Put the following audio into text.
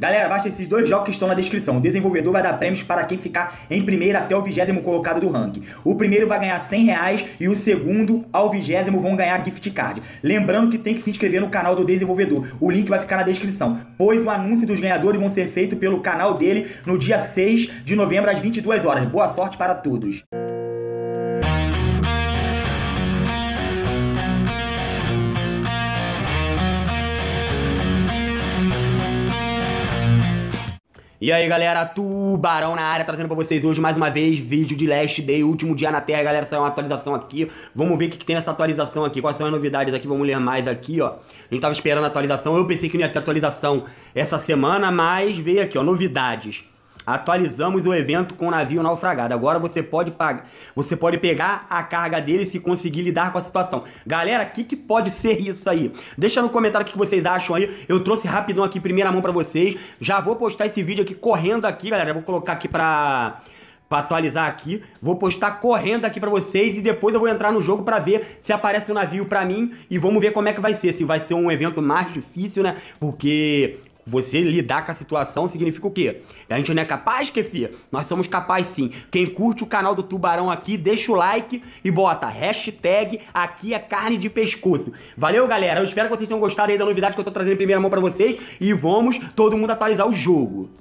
Galera, baixa esses dois jogos que estão na descrição. O desenvolvedor vai dar prêmios para quem ficar em primeiro até o vigésimo colocado do ranking. O primeiro vai ganhar 100 reais e o segundo ao vigésimo vão ganhar gift card. Lembrando que tem que se inscrever no canal do desenvolvedor. O link vai ficar na descrição, pois o anúncio dos ganhadores vão ser feito pelo canal dele no dia 6 de novembro às 22 horas. Boa sorte para todos. E aí galera, Tubarão na área, trazendo pra vocês hoje mais uma vez vídeo de Last Day, último dia na Terra, galera, saiu uma atualização aqui, vamos ver o que, que, tem nessa atualização aqui, quais são as novidades aqui, vamos ler mais aqui, ó. A gente tava esperando a atualização, eu pensei que não ia ter atualização essa semana, mas veio aqui, ó, novidades. Atualizamos o evento com o navio naufragado. Agora você pode pagar, você pode pegar a carga dele se conseguir lidar com a situação. Galera, o que, que pode ser isso aí? Deixa no comentário o que vocês acham aí. Eu trouxe rapidão aqui, primeira mão pra vocês. Já vou postar esse vídeo aqui correndo aqui, galera. Eu vou colocar aqui pra para atualizar aqui. Vou postar correndo aqui para vocês e depois eu vou entrar no jogo para ver se aparece um navio para mim e vamos ver como é que vai ser. Se vai ser um evento mais difícil, né? Porque você lidar com a situação significa o quê? A gente não é capaz, Kefir? Nós somos capazes sim. Quem curte o canal do Tubarão aqui, deixa o like e bota hashtag aqui é carne de pescoço. Valeu, galera? Eu espero que vocês tenham gostado aí da novidade que eu tô trazendo em primeira mão pra vocês e vamos todo mundo atualizar o jogo.